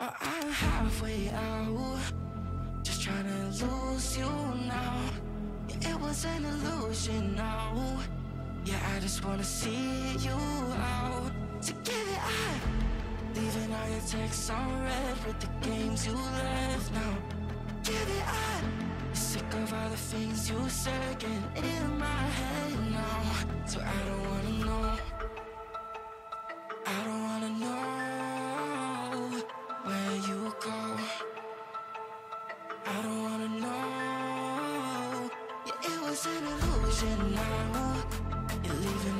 I'm halfway out, just trying to lose you now. It was an illusion now. Yeah, I just wanna see you out. So give it up. Leaving all your texts on read with the games you left now. Give it up. Sick of all the things you said getting in my head now. So I don't an illusion now. You're leaving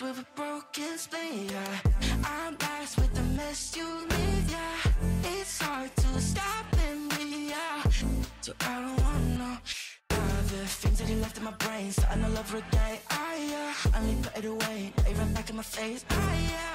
With a broken spleen, yeah. I'm blessed with the mess you leave, yeah. It's hard to stop and breathe, yeah. So I don't wanna know all the things that you left in my brain, starting all over again. Ah, yeah. I only put it away, now you run back in my face. Ah, yeah.